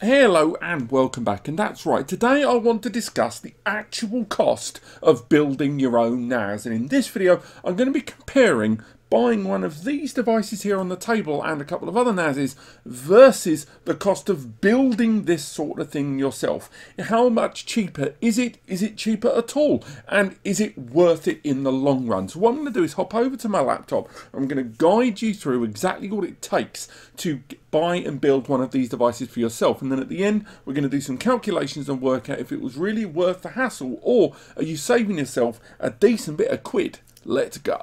Hello and welcome back and that's right today I want to discuss the actual cost of building your own NAS and in this video I'm going to be comparing buying one of these devices here on the table and a couple of other NASs versus the cost of building this sort of thing yourself. How much cheaper is it? Is it cheaper at all? And is it worth it in the long run? So what I'm going to do is hop over to my laptop. I'm going to guide you through exactly what it takes to buy and build one of these devices for yourself. And then at the end, we're going to do some calculations and work out if it was really worth the hassle or are you saving yourself a decent bit of quid Let's go.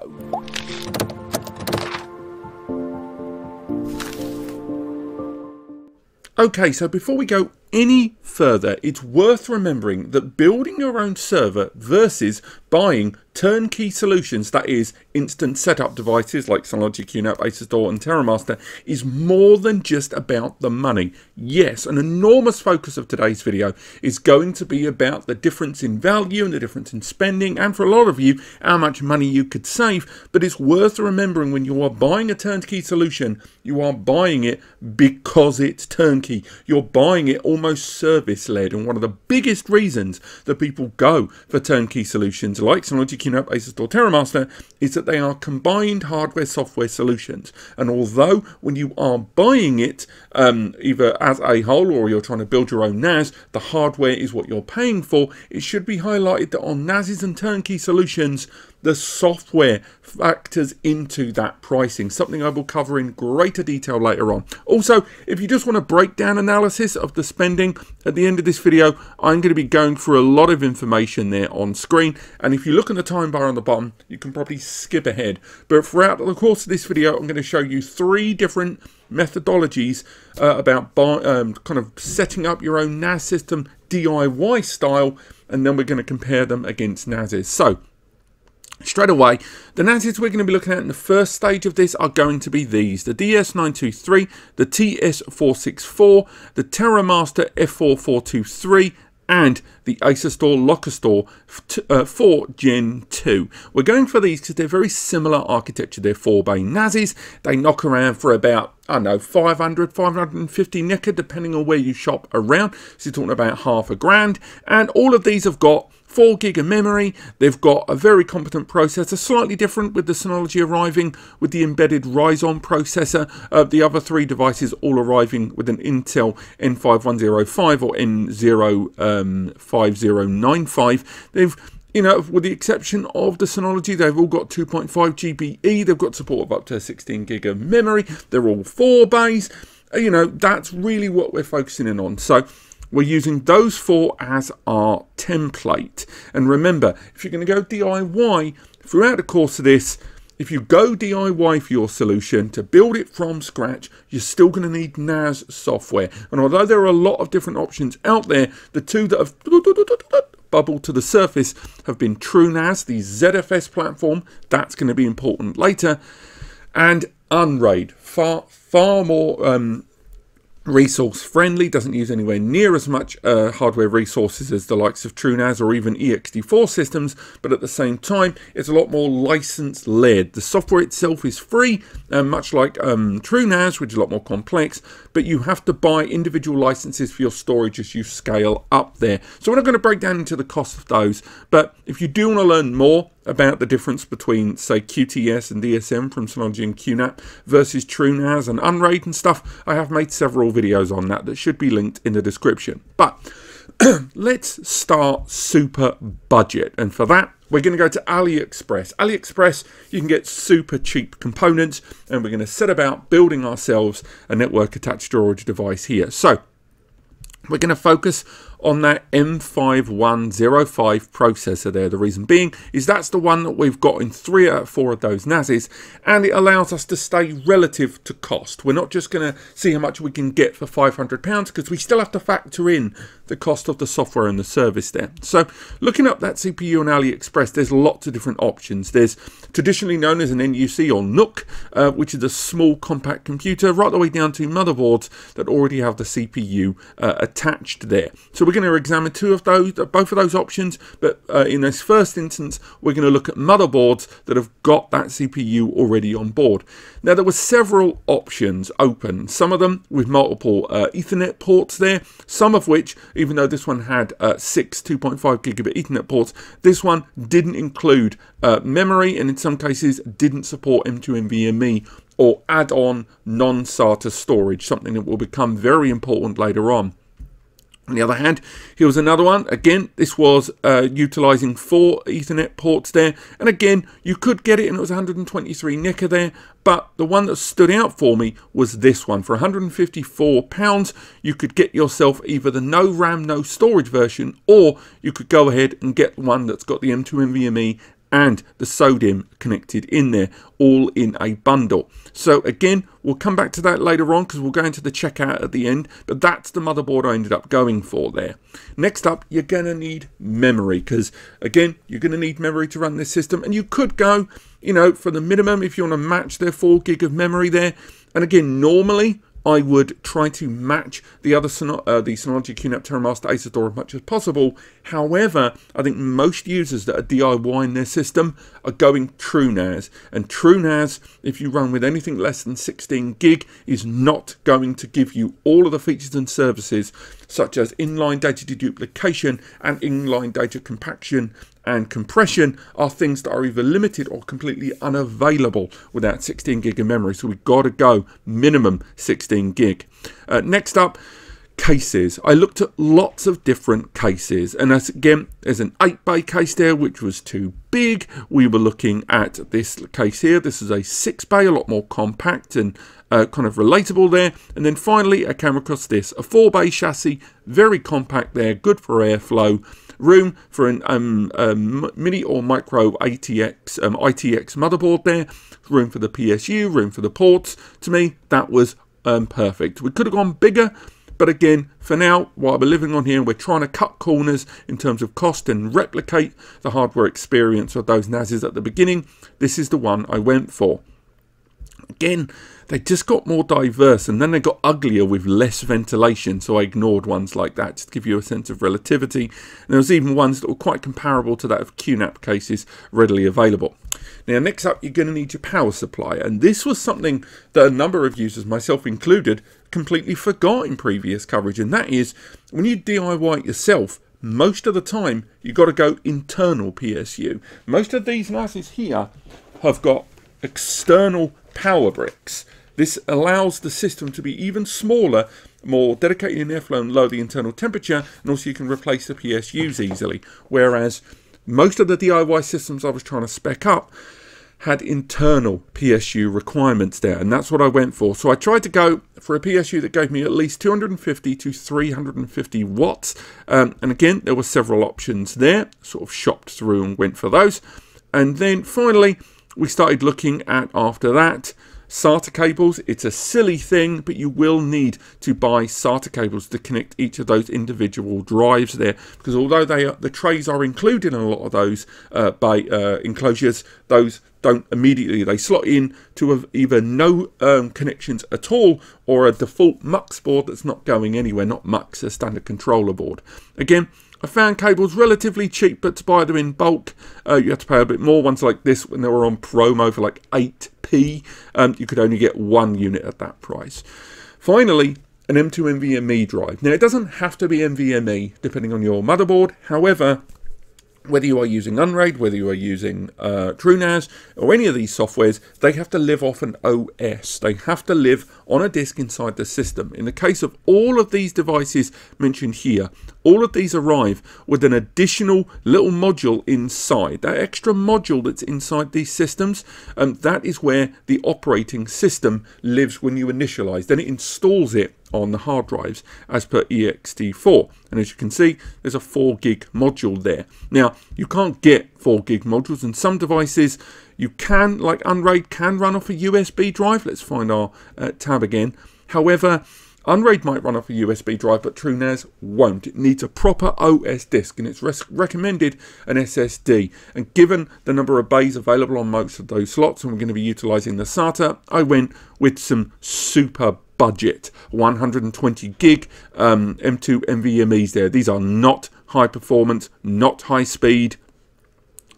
Okay, so before we go any further, it's worth remembering that building your own server versus buying turnkey solutions, that is, instant setup devices like Synology, QNAP, Asustor and TerraMaster, is more than just about the money. Yes, an enormous focus of today's video is going to be about the difference in value and the difference in spending, and for a lot of you, how much money you could save, but it's worth remembering when you are buying a turnkey solution, you are buying it because it's turnkey. You're buying it almost service-led, and one of the biggest reasons that people go for turnkey solutions like Synology, QNAP, Asustor, TerraMaster is that they are combined hardware software solutions. And although when you are buying it, um, either as a whole or you're trying to build your own NAS, the hardware is what you're paying for, it should be highlighted that on NASs and turnkey solutions, the software factors into that pricing, something I will cover in greater detail later on. Also, if you just want a breakdown analysis of the spending, at the end of this video, I'm going to be going through a lot of information there on screen, and if you look at the time bar on the bottom, you can probably skip ahead. But throughout the course of this video, I'm going to show you three different methodologies uh, about um, kind of setting up your own NAS system DIY style, and then we're going to compare them against NASs. So, Straight away, the NASs we're going to be looking at in the first stage of this are going to be these. The DS923, the TS464, the TerraMaster F4423 and the Asustor Lockerstor uh, 4 Gen 2. We're going for these because they're very similar architecture. They're 4-bay NASs. They knock around for about, I don't know, 500, 550 NICA, depending on where you shop around. So you're talking about half a grand. And all of these have got 4 gig of memory. They've got a very competent processor, slightly different with the Synology arriving with the embedded Ryzen processor. Uh, the other three devices all arriving with an Intel N5105 or N05095. Um, they've you know, with the exception of the Synology, they've all got 2.5 GBE. They've got support of up to 16 gig of memory. They're all four bays. Uh, you know, that's really what we're focusing in on. So we're using those four as our template. And remember, if you're going to go DIY throughout the course of this, if you go DIY for your solution to build it from scratch, you're still going to need NAS software. And although there are a lot of different options out there, the two that have bubbled to the surface have been TrueNAS, the ZFS platform, that's going to be important later, and Unraid, far, far more um, resource friendly, doesn't use anywhere near as much uh, hardware resources as the likes of TrueNAS or even ext4 systems, but at the same time, it's a lot more license led. The software itself is free, uh, much like um, TrueNAS, which is a lot more complex, but you have to buy individual licenses for your storage as you scale up there. So we're not going to break down into the cost of those, but if you do want to learn more, about the difference between, say, QTS and DSM from Synology and QNAP versus TrueNAS and Unraid and stuff. I have made several videos on that that should be linked in the description. But let's start super budget. And for that, we're going to go to AliExpress. AliExpress, you can get super cheap components, and we're going to set about building ourselves a network attached storage device here. So we're going to focus on that N5105 processor there. The reason being is that's the one that we've got in three out of four of those NASs and it allows us to stay relative to cost. We're not just going to see how much we can get for £500 because we still have to factor in the cost of the software and the service there. So looking up that CPU on AliExpress, there's lots of different options. There's traditionally known as an NUC or NUC, uh, which is a small compact computer, right the way down to motherboards that already have the CPU uh, attached there. So we're going to examine two of those, both of those options, but uh, in this first instance, we're going to look at motherboards that have got that CPU already on board. Now there were several options open, some of them with multiple uh, Ethernet ports there, some of which, even though this one had uh, six 2.5 gigabit Ethernet ports, this one didn't include uh, memory and in some cases didn't support M2 NVMe or add on non-SATA storage, something that will become very important later on. On the other hand, here was another one. Again, this was uh, utilizing four Ethernet ports there. And again, you could get it and it was 123 Nika there. But the one that stood out for me was this one. For 154 pounds, you could get yourself either the no RAM, no storage version, or you could go ahead and get one that's got the M2 NVMe and the SO-DIMM connected in there, all in a bundle. So again, we'll come back to that later on because we'll go into the checkout at the end, but that's the motherboard I ended up going for there. Next up, you're going to need memory because again, you're going to need memory to run this system and you could go, you know, for the minimum if you want to match their 4 gig of memory there. And again, normally I would try to match the other uh, the Synology QNAP TerraMaster Asustor as much as possible. However, I think most users that are DIYing their system are going TrueNAS. And TrueNAS, if you run with anything less than 16 gig, is not going to give you all of the features and services such as inline data deduplication and inline data compaction and compression are things that are either limited or completely unavailable without 16 gig of memory. So we've got to go minimum 16 gig. Uh, next up, cases. I looked at lots of different cases, and as again, there's an 8 bay case there, which was too big. We were looking at this case here. This is a 6 bay, a lot more compact and uh, kind of relatable there. And then finally, I came across this, a 4 bay chassis, very compact there, good for airflow room for an um, um, mini or micro ATX um, ITX motherboard there, room for the PSU, room for the ports. To me, that was um, perfect. We could have gone bigger, but again, for now, while we're living on here, we're trying to cut corners in terms of cost and replicate the hardware experience of those NASes at the beginning. This is the one I went for. Again, they just got more diverse and then they got uglier with less ventilation, so I ignored ones like that to give you a sense of relativity. And there was even ones that were quite comparable to that of QNAP cases readily available. Now, next up, you're going to need your power supply, and this was something that a number of users, myself included, completely forgot in previous coverage, and that is when you DIY it yourself, most of the time you've got to go internal PSU. Most of these NASes here have got external power bricks. This allows the system to be even smaller, more dedicated in airflow and lower the internal temperature, and also you can replace the PSUs easily. Whereas most of the DIY systems I was trying to spec up had internal PSU requirements there, and that's what I went for. So I tried to go for a PSU that gave me at least 250 to 350 watts, um, and again, there were several options there, sort of shopped through and went for those. And then finally, we started looking at after that SATA cables. It's a silly thing, but you will need to buy SATA cables to connect each of those individual drives there. Because although they are, the trays are included in a lot of those uh, by uh, enclosures, those don't immediately they slot in to have either no um, connections at all or a default MUX board that's not going anywhere. Not MUX, a standard controller board. Again, I found cables relatively cheap, but to buy them in bulk, uh, you have to pay a bit more. Ones like this, when they were on promo for like 8p, um, you could only get one unit at that price. Finally, an M2 NVMe drive. Now, it doesn't have to be NVMe, depending on your motherboard. However, whether you are using Unraid, whether you are using uh, TrueNAS, or any of these softwares, they have to live off an OS. They have to live on a disk inside the system. In the case of all of these devices mentioned here, all of these arrive with an additional little module inside. That extra module that's inside these systems, um, that is where the operating system lives when you initialize. Then it installs it on the hard drives as per ext4 and as you can see there's a 4 gig module there. Now you can't get 4 gig modules and some devices. You can like Unraid can run off a USB drive. Let's find our uh, tab again. However Unraid might run off a USB drive, but TrueNAS won't. It needs a proper OS disk, and it's recommended an SSD. And given the number of bays available on most of those slots, and we're going to be utilizing the SATA, I went with some super budget 120 gig um, M2 NVMe's there. These are not high performance, not high speed,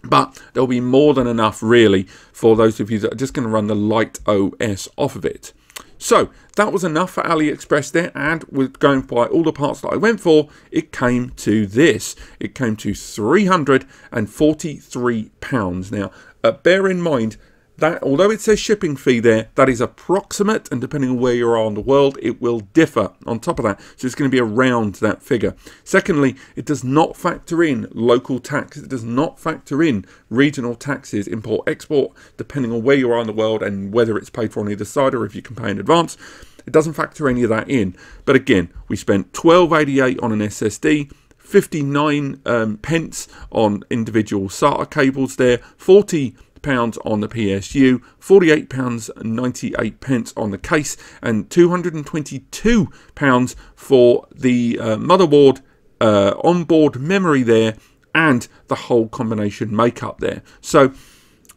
but there'll be more than enough really for those of you that are just going to run the light OS off of it. So that was enough for AliExpress there and with going by all the parts that I went for it came to this. It came to 343 pounds. Now uh, bear in mind that although it says shipping fee there, that is approximate, and depending on where you are in the world, it will differ on top of that. So it's going to be around that figure. Secondly, it does not factor in local tax. It does not factor in regional taxes, import, export, depending on where you are in the world and whether it's paid for on either side or if you can pay in advance. It doesn't factor any of that in. But again, we spent 1288 on an SSD. 59 um, pence on individual SATA cables there, 40 pounds on the PSU, 48 pounds 98 pence on the case, and 222 pounds for the uh, motherboard uh, onboard memory there, and the whole combination makeup there. So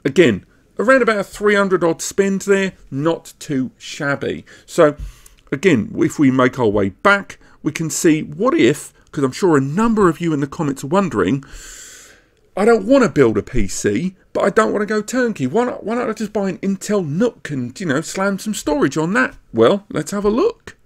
again, around about 300 odd spend there, not too shabby. So again, if we make our way back, we can see what if, because I'm sure a number of you in the comments are wondering, I don't want to build a PC, but I don't want to go turnkey. Why not, why not I just buy an Intel NUC and, you know, slam some storage on that? Well, let's have a look.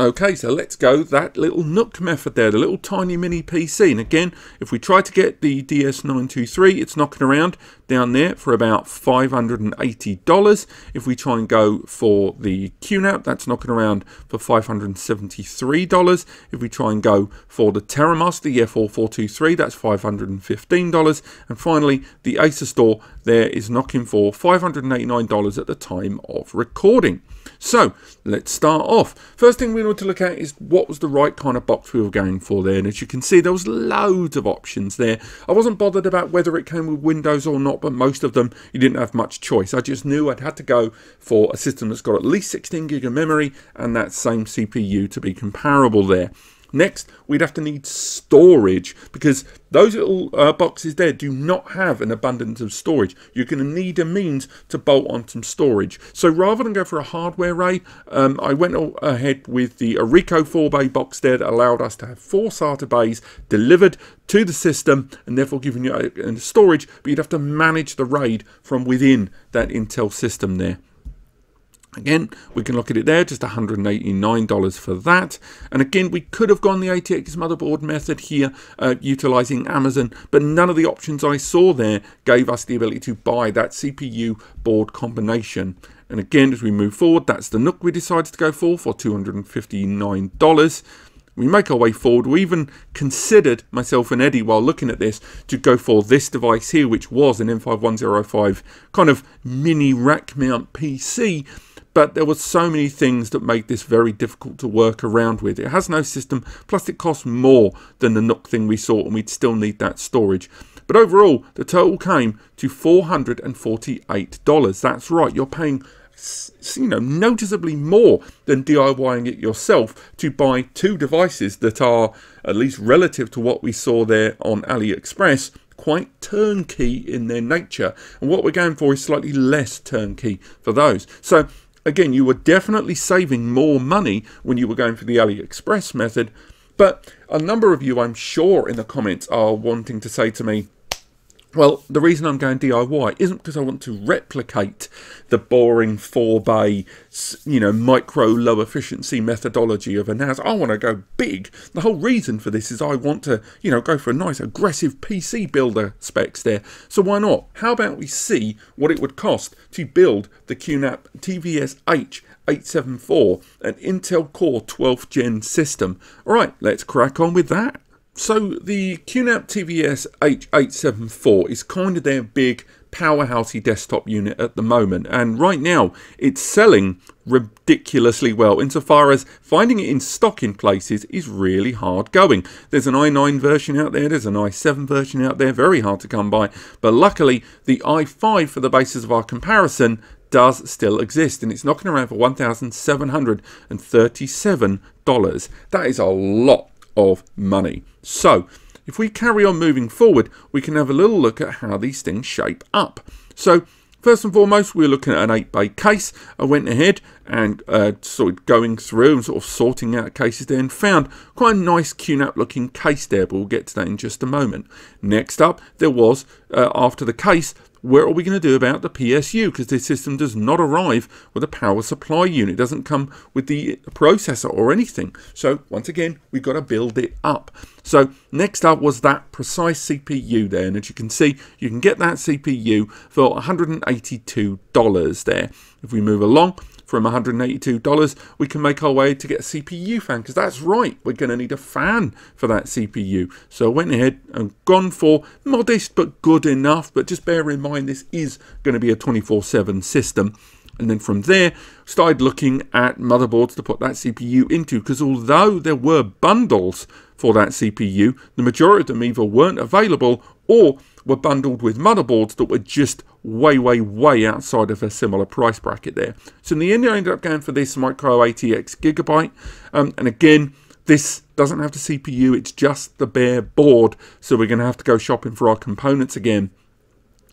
Okay, so let's go that little NUC method there, the little tiny mini PC. And again, if we try to get the DS923, it's knocking around down there for about $580. If we try and go for the QNAP, that's knocking around for $573. If we try and go for the TerraMaster, the F4423, that's $515. And finally, the Asustor there is knocking for $589 at the time of recording. So let's start off. First thing we want to look at is what was the right kind of box we were going for there. And as you can see, there was loads of options there. I wasn't bothered about whether it came with Windows or not, but most of them you didn't have much choice. I just knew I'd had to go for a system that's got at least 16 gig of memory and that same CPU to be comparable there. Next, we'd have to need storage because those little uh, boxes there do not have an abundance of storage. You're going to need a means to bolt on some storage. So rather than go for a hardware RAID, um, I went ahead with the Orico 4-bay box there that allowed us to have four SATA bays delivered to the system and therefore giving you a, a storage, but you'd have to manage the RAID from within that Intel system there. Again, we can look at it there, just $189 for that. And again, we could have gone the ATX motherboard method here, uh, utilizing Amazon, but none of the options I saw there gave us the ability to buy that CPU board combination. And again, as we move forward, that's the NUC we decided to go for, for $259. We make our way forward. We even considered, myself and Eddie, while looking at this, to go for this device here, which was an N5105 kind of mini rack mount PC but there were so many things that made this very difficult to work around with. It has no system, plus it costs more than the NUC thing we saw, and we'd still need that storage. But overall, the total came to $448. That's right, you're paying you know noticeably more than DIYing it yourself to buy two devices that are at least relative to what we saw there on AliExpress quite turnkey in their nature and what we're going for is slightly less turnkey for those so Again, you were definitely saving more money when you were going for the AliExpress method, but a number of you, I'm sure, in the comments are wanting to say to me, well, the reason I'm going DIY isn't because I want to replicate the boring 4-bay, you know, micro low efficiency methodology of a NAS. I want to go big. The whole reason for this is I want to, you know, go for a nice aggressive PC builder specs there. So why not? How about we see what it would cost to build the QNAP TVS H 874, an Intel Core 12th gen system. Alright, let's crack on with that. So the QNAP TVS H874 is kind of their big powerhousey desktop unit at the moment and right now it's selling ridiculously well insofar as finding it in stock in places is really hard going. There's an i9 version out there, there's an i7 version out there, very hard to come by, but luckily the i5 for the basis of our comparison does still exist and it's knocking around for $1,737. That is a lot of money. So, if we carry on moving forward, we can have a little look at how these things shape up. So, First and foremost, we were looking at an 8 bay case. I went ahead and uh, sort of going through and sort of sorting out cases there and found quite a nice QNAP looking case there, but we'll get to that in just a moment. Next up, there was, uh, after the case, what are we going to do about the PSU? Because this system does not arrive with a power supply unit. It doesn't come with the processor or anything. So once again, we've got to build it up. So next up was that precise CPU there. And as you can see, you can get that CPU for $182 there. If we move along, from $182, we can make our way to get a CPU fan, because that's right, we're going to need a fan for that CPU. So I went ahead and gone for modest but good enough, but just bear in mind this is going to be a 24-7 system. And then from there, started looking at motherboards to put that CPU into, because although there were bundles for that CPU, the majority of them either weren't available or were bundled with motherboards that were just way, way, way outside of a similar price bracket there. So in the end, I ended up going for this Micro ATX Gigabyte. Um, and again, this doesn't have the CPU, it's just the bare board. So we're going to have to go shopping for our components again.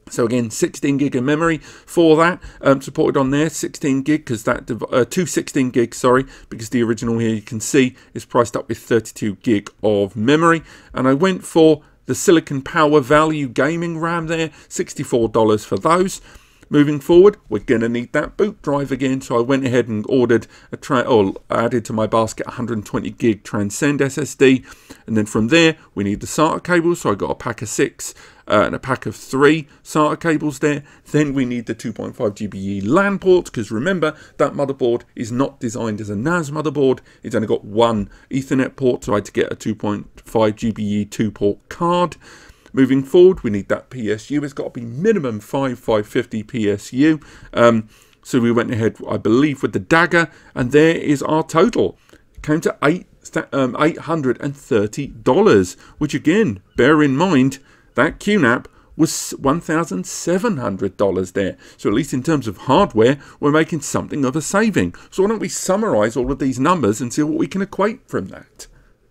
So again, 16 gig of memory for that, um, supported on there, 16 gig, because that, uh, 216 gig, sorry, because the original here you can see is priced up with 32 gig of memory. And I went for the Silicon Power Value Gaming RAM there, $64 for those. Moving forward, we're going to need that boot drive again, so I went ahead and ordered a tra or added to my basket 120 gig Transcend SSD, and then from there we need the SATA cable, so I got a pack of six uh, and a pack of three SATA cables there. Then we need the 2.5 GBE LAN port, because remember that motherboard is not designed as a NAS motherboard; it's only got one Ethernet port, so I had to get a 2.5 GBE two port card. Moving forward, we need that PSU. It's got to be minimum 5 550 PSU. Um, so we went ahead, I believe, with the dagger, and there is our total. Came to eight, um, $830, which again, bear in mind, that QNAP was $1,700 there. So at least in terms of hardware, we're making something of a saving. So why don't we summarize all of these numbers and see what we can equate from that.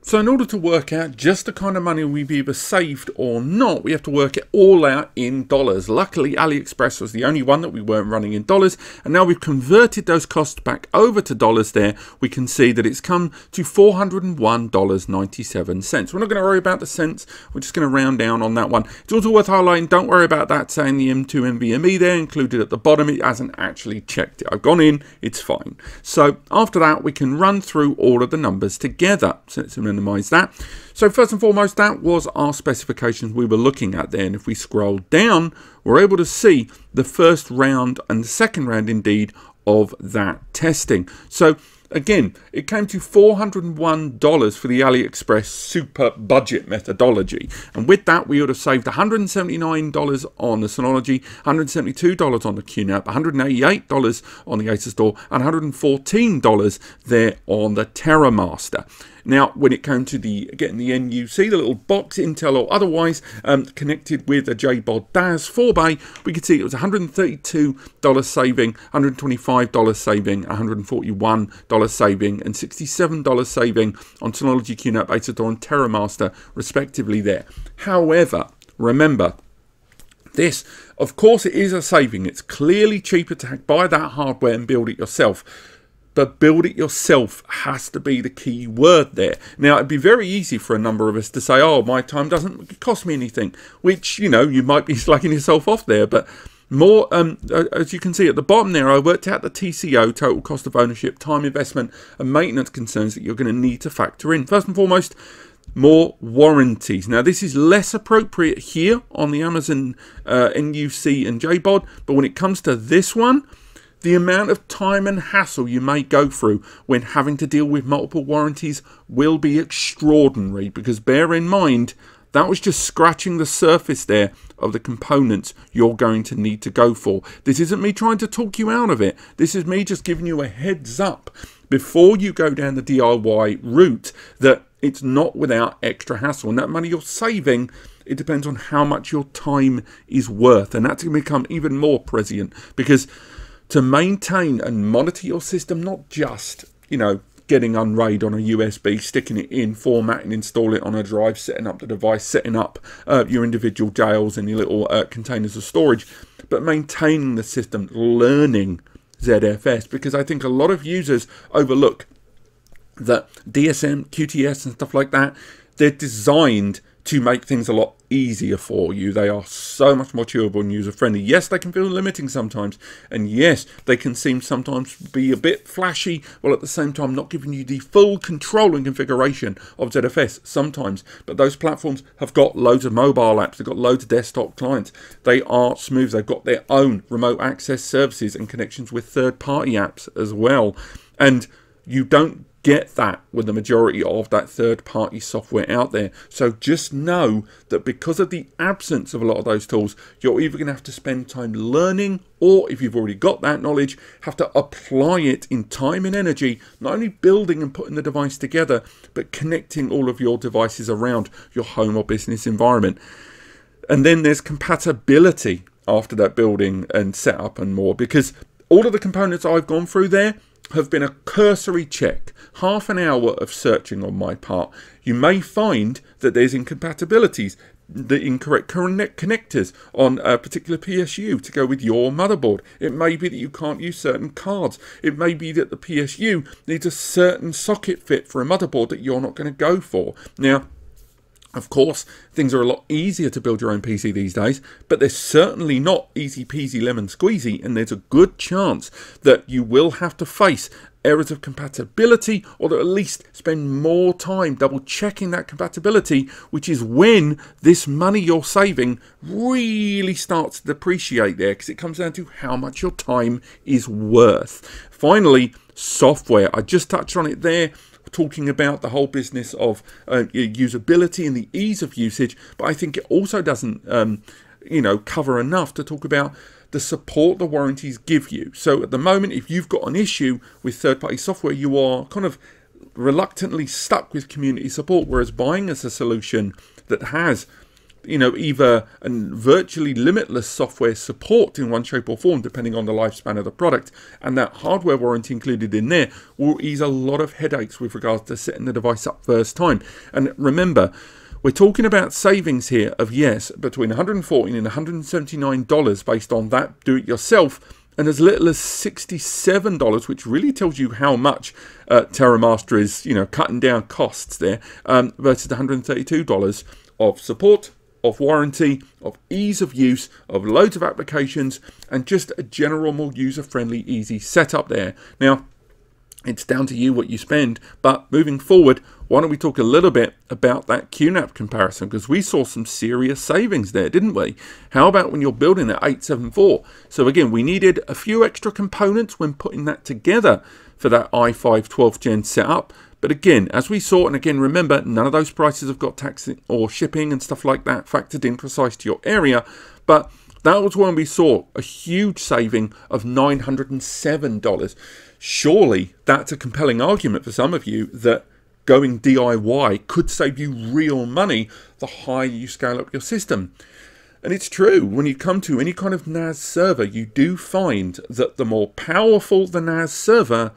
So in order to work out just the kind of money we've either saved or not, we have to work it all out in dollars. Luckily, AliExpress was the only one that we weren't running in dollars, and now we've converted those costs back over to dollars there, we can see that it's come to $401.97. We're not going to worry about the cents, we're just going to round down on that one. It's also worth highlighting, don't worry about that saying the M2 NVMe there included at the bottom, it hasn't actually checked it. I've gone in, it's fine. So after that, we can run through all of the numbers together. So it's minimize that. So first and foremost, that was our specifications we were looking at there. And if we scroll down, we're able to see the first round and the second round indeed of that testing. So Again, it came to $401 for the AliExpress super budget methodology. And with that, we would have saved $179 on the Synology, $172 on the QNAP, $188 on the Asustor, and $114 there on the TerraMaster. Now, when it came to the getting the NUC, the little box, Intel or otherwise, um, connected with a JBOD DAS 4-bay, we could see it was $132 saving, $125 saving, $141 saving, and $67 saving on Synology QNAP, Acer and TerraMaster, respectively there. However, remember, this, of course, it is a saving. It's clearly cheaper to buy that hardware and build it yourself but build it yourself has to be the key word there. Now, it'd be very easy for a number of us to say, oh, my time doesn't cost me anything, which, you know, you might be slacking yourself off there, but more, um, as you can see at the bottom there, I worked out the TCO, total cost of ownership, time investment, and maintenance concerns that you're going to need to factor in. First and foremost, more warranties. Now, this is less appropriate here on the Amazon uh, NUC and JBOD, but when it comes to this one, the amount of time and hassle you may go through when having to deal with multiple warranties will be extraordinary because bear in mind that was just scratching the surface there of the components you're going to need to go for. This isn't me trying to talk you out of it. This is me just giving you a heads up before you go down the DIY route that it's not without extra hassle. And that money you're saving, it depends on how much your time is worth. And that's going to become even more prescient because to maintain and monitor your system, not just, you know, getting Unraid on a USB, sticking it in, formatting, installing it on a drive, setting up the device, setting up uh, your individual jails and your little uh, containers of storage, but maintaining the system, learning ZFS, because I think a lot of users overlook that DSM, QTS, and stuff like that, they're designed to make things a lot easier for you. They are so much more chewable and user friendly. Yes, they can feel limiting sometimes, and yes, they can seem sometimes be a bit flashy, while at the same time not giving you the full control and configuration of ZFS sometimes. But those platforms have got loads of mobile apps, they've got loads of desktop clients. They are smooth, they've got their own remote access services and connections with third party apps as well. And you don't get that with the majority of that third party software out there. So just know that because of the absence of a lot of those tools, you're either going to have to spend time learning or if you've already got that knowledge, have to apply it in time and energy, not only building and putting the device together, but connecting all of your devices around your home or business environment. And then there's compatibility after that building and setup and more because all of the components I've gone through there have been a cursory check, half an hour of searching on my part. You may find that there's incompatibilities, the incorrect connectors on a particular PSU to go with your motherboard. It may be that you can't use certain cards. It may be that the PSU needs a certain socket fit for a motherboard that you're not going to go for. Now, of course, things are a lot easier to build your own PC these days, but they're certainly not easy peasy lemon squeezy, and there's a good chance that you will have to face errors of compatibility or at least spend more time double checking that compatibility, which is when this money you're saving really starts to depreciate there because it comes down to how much your time is worth. Finally, software. I just touched on it there talking about the whole business of uh, usability and the ease of usage, but I think it also doesn't, um, you know, cover enough to talk about the support the warranties give you. So at the moment, if you've got an issue with third-party software, you are kind of reluctantly stuck with community support, whereas buying as a solution that has you know, either a virtually limitless software support in one shape or form, depending on the lifespan of the product, and that hardware warranty included in there will ease a lot of headaches with regards to setting the device up first time. And remember, we're talking about savings here of yes, between 114 and 179 dollars based on that do-it-yourself. And as little as $67, which really tells you how much uh, TerraMaster is, you know, cutting down costs there, um, versus $132 of support, of warranty, of ease of use, of loads of applications, and just a general more user-friendly, easy setup there. Now, it's down to you what you spend, but moving forward, why don't we talk a little bit about that QNAP comparison, because we saw some serious savings there, didn't we? How about when you're building at 874? So again, we needed a few extra components when putting that together for that i5 12th gen setup, but again, as we saw, and again, remember, none of those prices have got tax or shipping and stuff like that factored in precise to your area. But that was when we saw a huge saving of $907. Surely that's a compelling argument for some of you that going DIY could save you real money the higher you scale up your system. And it's true, when you come to any kind of NAS server, you do find that the more powerful the NAS server,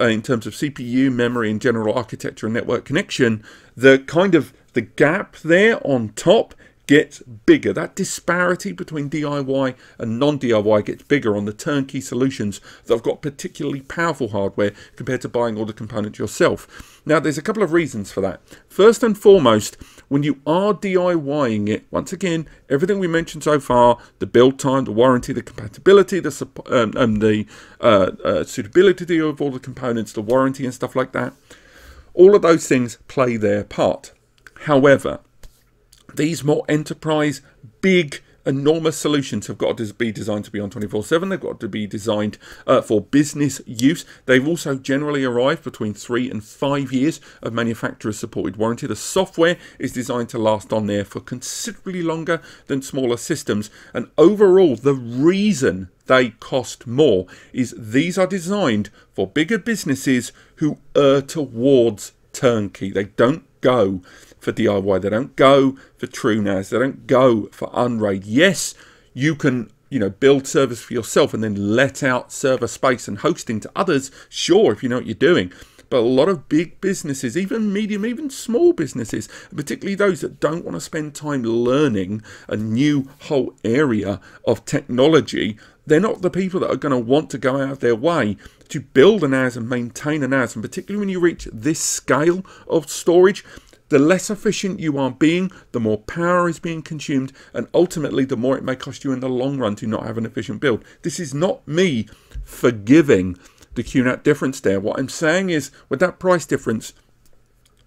uh, in terms of CPU, memory, and general architecture and network connection, the kind of the gap there on top gets bigger. That disparity between DIY and non-DIY gets bigger on the turnkey solutions that have got particularly powerful hardware compared to buying all the components yourself. Now, there's a couple of reasons for that. First and foremost, when you are DIYing it, once again, everything we mentioned so far, the build time, the warranty, the compatibility, the um, and the uh, uh, suitability of all the components, the warranty and stuff like that, all of those things play their part. However, these more enterprise, big, enormous solutions have got to be designed to be on 24-7. They've got to be designed uh, for business use. They've also generally arrived between three and five years of manufacturer's supported warranty. The software is designed to last on there for considerably longer than smaller systems. And overall, the reason they cost more is these are designed for bigger businesses who err towards turnkey. They don't go for DIY. They don't go for TrueNAS. They don't go for Unraid. Yes, you can you know build servers for yourself and then let out server space and hosting to others. Sure, if you know what you're doing. but a lot of big businesses, even medium, even small businesses, particularly those that don't want to spend time learning a new whole area of technology, they're not the people that are going to want to go out of their way to build an NAS and maintain a NAS. And particularly when you reach this scale of storage, the less efficient you are being, the more power is being consumed, and ultimately the more it may cost you in the long run to not have an efficient build. This is not me forgiving the QNAP difference there. What I'm saying is, with that price difference,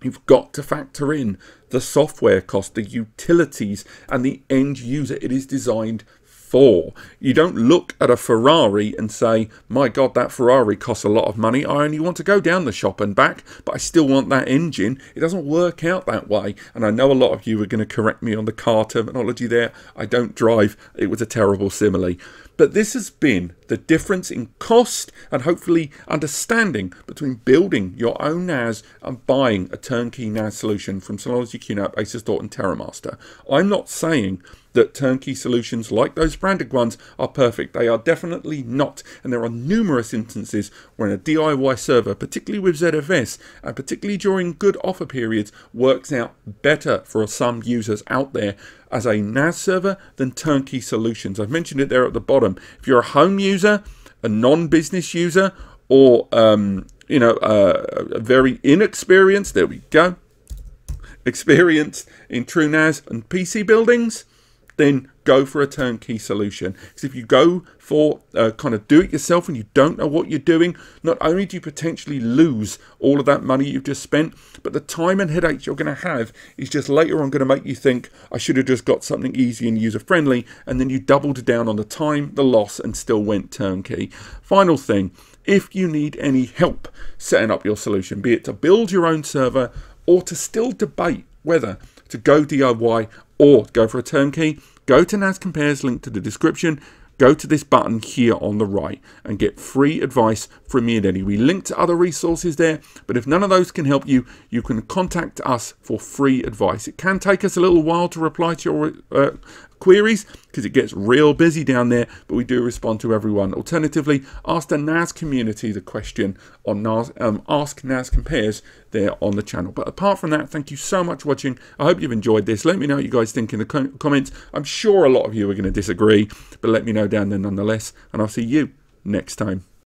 You've got to factor in the software cost, the utilities, and the end user it is designed for. You don't look at a Ferrari and say, my God, that Ferrari costs a lot of money. I only want to go down the shop and back, but I still want that engine. It doesn't work out that way. And I know a lot of you are going to correct me on the car terminology there. I don't drive. It was a terrible simile. But this has been the difference in cost and hopefully understanding between building your own NAS and buying a turnkey NAS solution from Synology QNAP, Asustor and TerraMaster. I'm not saying that turnkey solutions like those branded ones are perfect. They are definitely not. And there are numerous instances where a DIY server, particularly with ZFS, and particularly during good offer periods, works out better for some users out there as a NAS server than turnkey solutions. I've mentioned it there at the bottom. If you're a home user, a non-business user, or um, you know, uh, a very inexperienced, there we go, experienced in TrueNAS and PC buildings, then go for a turnkey solution. Because if you go for uh, kind of do it yourself and you don't know what you're doing, not only do you potentially lose all of that money you've just spent, but the time and headaches you're going to have is just later on going to make you think, I should have just got something easy and user friendly. And then you doubled down on the time, the loss, and still went turnkey. Final thing, if you need any help setting up your solution, be it to build your own server or to still debate whether to go DIY or go for a turnkey, go to NAS Compares, link to the description. Go to this button here on the right and get free advice from me and Eddie. We link to other resources there, but if none of those can help you, you can contact us for free advice. It can take us a little while to reply to your uh, queries because it gets real busy down there, but we do respond to everyone. Alternatively, ask the NAS community the question on NAS, um, Ask NAS Compares there on the channel. But apart from that, thank you so much for watching. I hope you've enjoyed this. Let me know what you guys think in the comments. I'm sure a lot of you are going to disagree, but let me know down there nonetheless, and I'll see you next time.